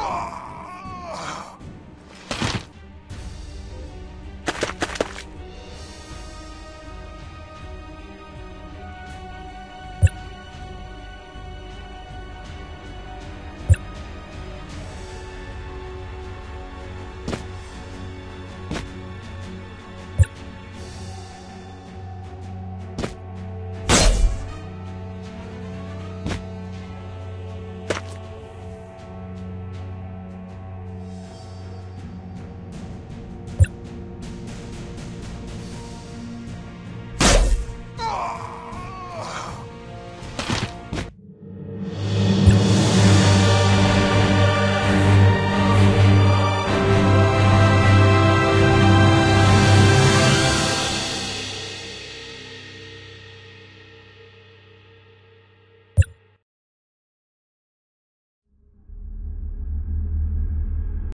Roar!